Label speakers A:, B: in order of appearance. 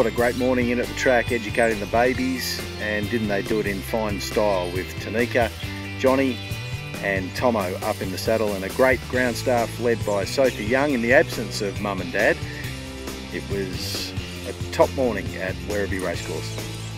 A: What a great morning in at the track educating the babies and didn't they do it in fine style with Tanika, Johnny and Tomo up in the saddle and a great ground staff led by Sophie Young in the absence of mum and dad. It was a top morning at Werribee Racecourse.